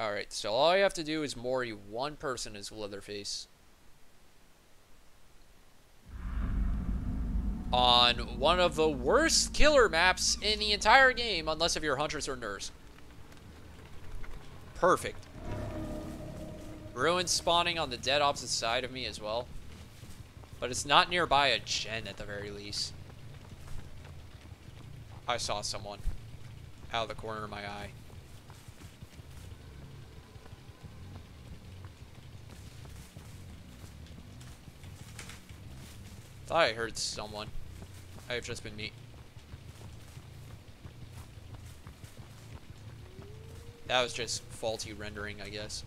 Alright, so all you have to do is Mori one person as Leatherface. On one of the worst killer maps in the entire game, unless if you're Huntress or Nurse. Perfect. Ruin spawning on the dead opposite side of me as well. But it's not nearby a gen at the very least. I saw someone out of the corner of my eye. Thought I heard someone. I have just been me. That was just faulty rendering, I guess.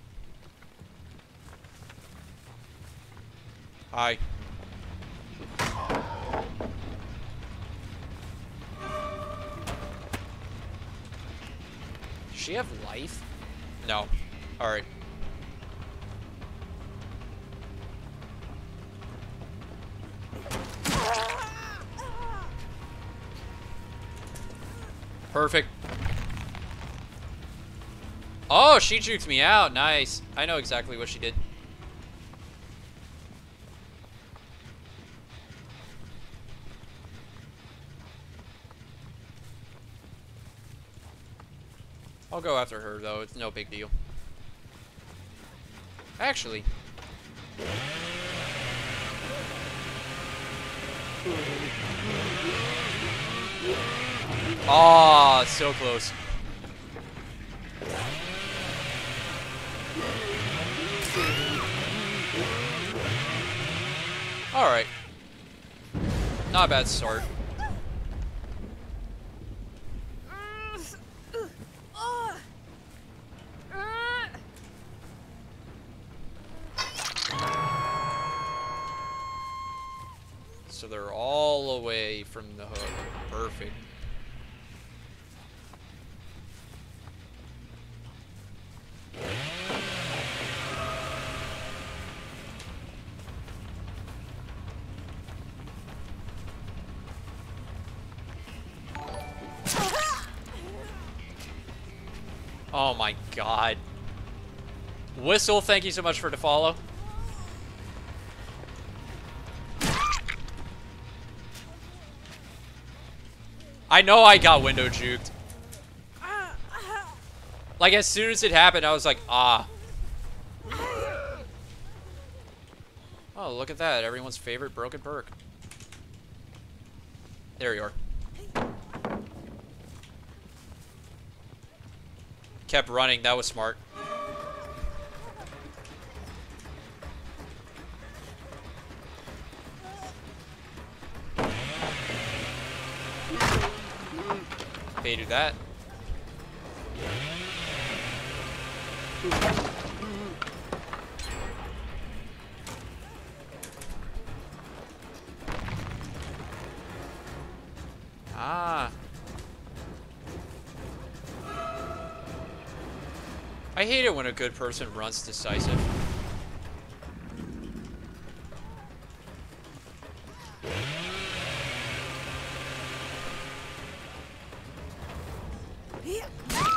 Hi. Does she have Lithe? No. Alright. Oh, she juked me out. Nice. I know exactly what she did. I'll go after her, though. It's no big deal. Actually. Ah, oh, so close. Alright. Not a bad start. So they're all away from the hook. Perfect. God. Whistle, thank you so much for the follow. I know I got window juked. Like, as soon as it happened, I was like, ah. Oh, look at that. Everyone's favorite broken perk. There you are. Kept running. That was smart. Baited that. Ah. I hate it when a good person runs decisive.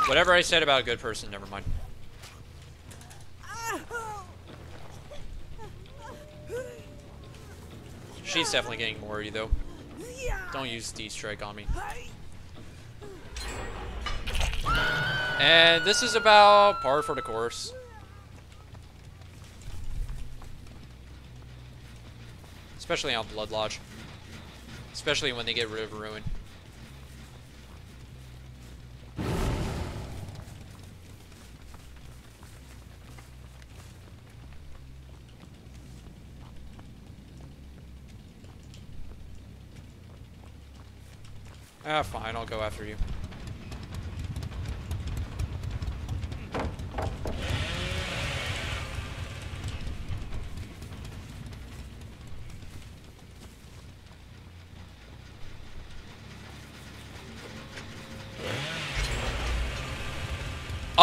Whatever I said about a good person, never mind. She's definitely getting more you though. Don't use D-Strike on me. And this is about par for the course. Especially on Blood Lodge. Especially when they get rid of Ruin. Ah, fine, I'll go after you.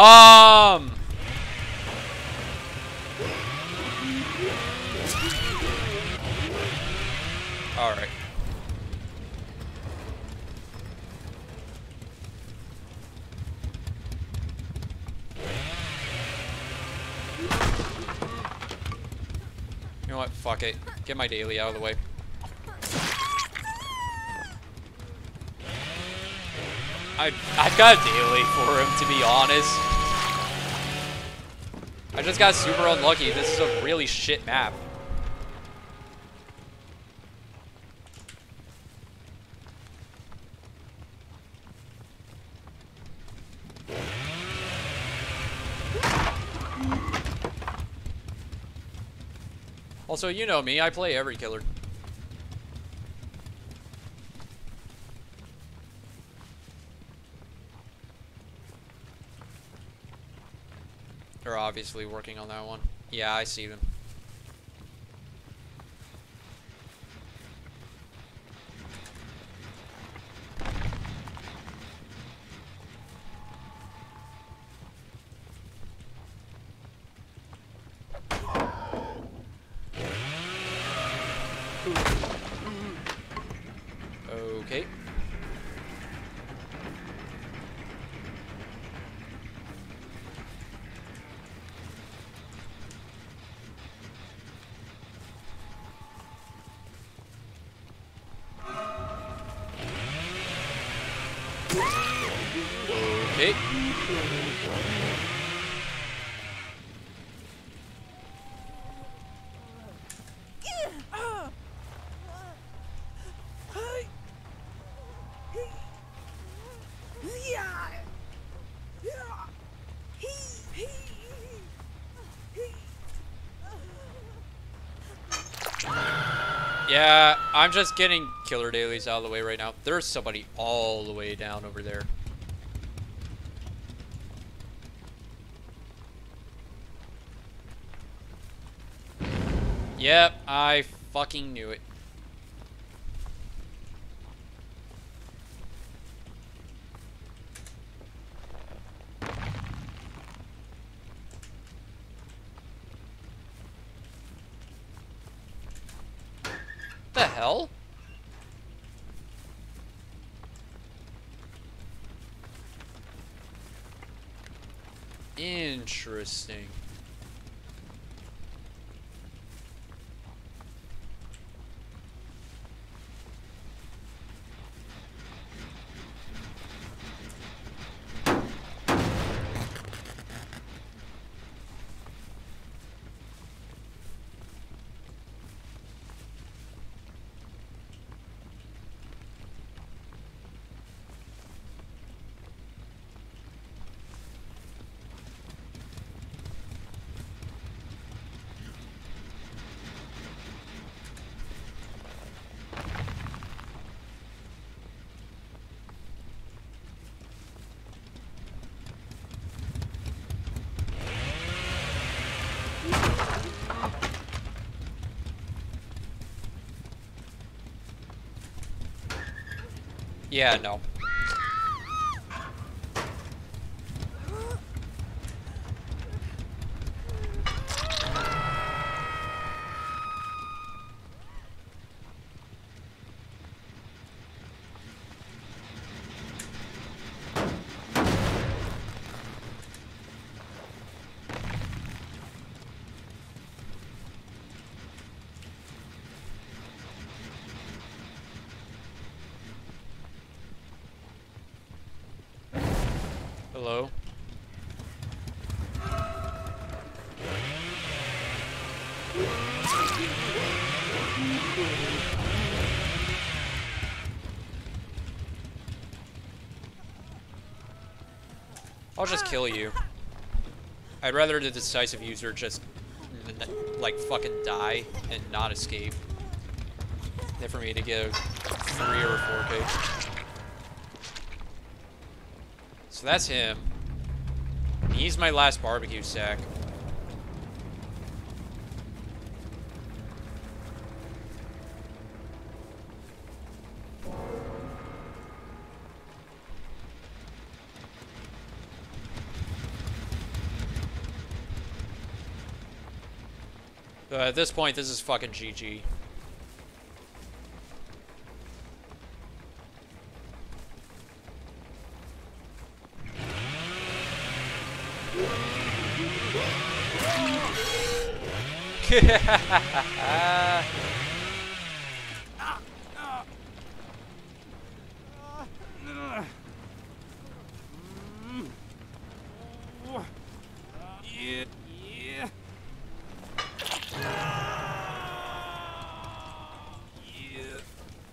Um. All right. You know what? Fuck it. Get my daily out of the way. I, I've got a daily for him, to be honest. I just got super unlucky. This is a really shit map. Also, you know me, I play every killer. They're obviously working on that one. Yeah, I see them. Okay. Yeah, I'm just getting killer dailies out of the way right now. There's somebody all the way down over there. Yep, I fucking knew it. The hell? Interesting. Yeah, no. Hello? I'll just kill you. I'd rather the decisive user just, like, fucking die and not escape than for me to a 3 or 4k. So that's him. He's my last barbecue stack. At this point, this is fucking GG.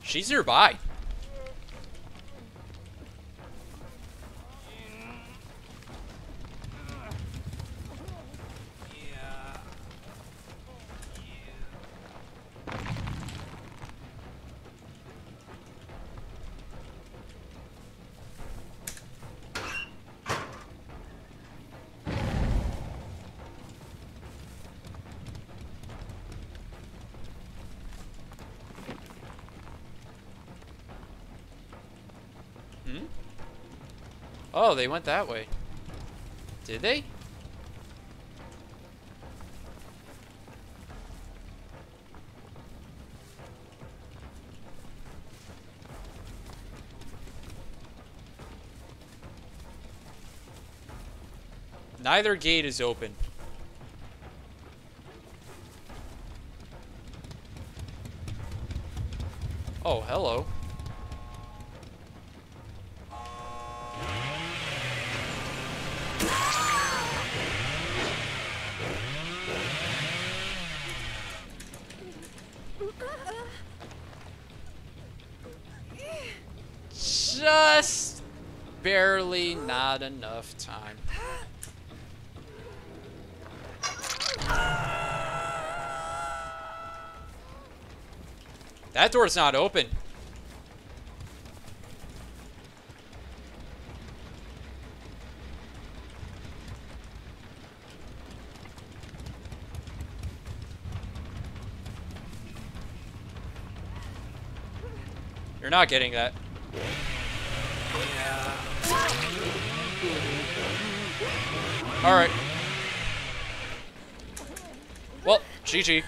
She's nearby. Oh, they went that way. Did they? Neither gate is open. Oh, hello. Just barely not enough time. That door's not open. You're not getting that. Alright. Well, GG.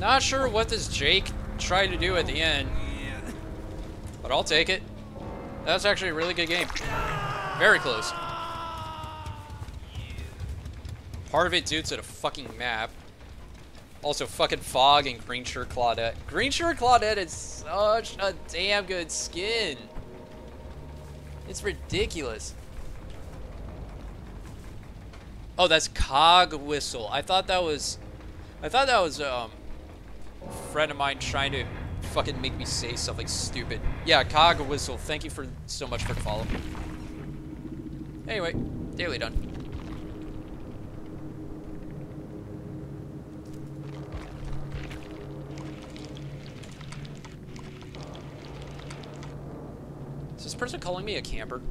Not sure what this Jake tried to do at the end, but I'll take it. That's actually a really good game. Very close. Part of it due to the fucking map. Also, fucking Fog and Green Shirt Claudette. Green Shirt Claudette is such a damn good skin. It's ridiculous. Oh, that's Cog Whistle. I thought that was... I thought that was, um... A friend of mine trying to fucking make me say something stupid. Yeah, Cog Whistle. Thank you for so much for the follow. Anyway, daily done. Person calling me a camper?